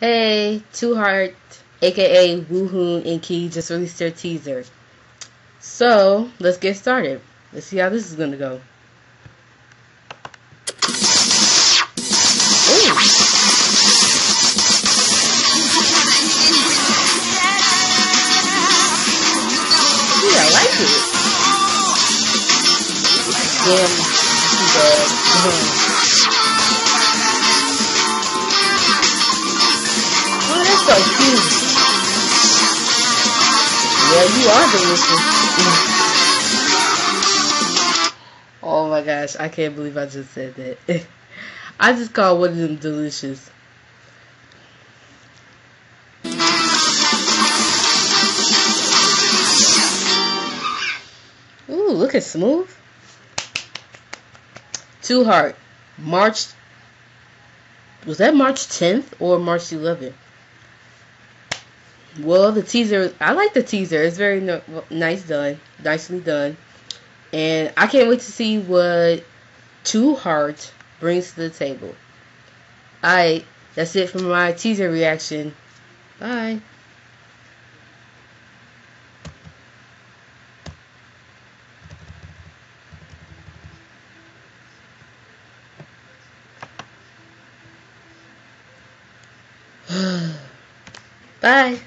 Hey, Toheart, aka Woohyun and Key just released their teaser. So, let's get started. Let's see how this is gonna go. Ooh. Ooh, I like it. Damn, bad. Yeah, you are delicious. oh my gosh, I can't believe I just said that. I just called one of them delicious. Ooh, look at Smooth. Toheart. March. Was that March 10th or March 11th? Well, the teaser, I like the teaser. It's very no, nice done, nicely done. And I can't wait to see what Toheart brings to the table. Alright, that's it for my teaser reaction. Bye. Bye.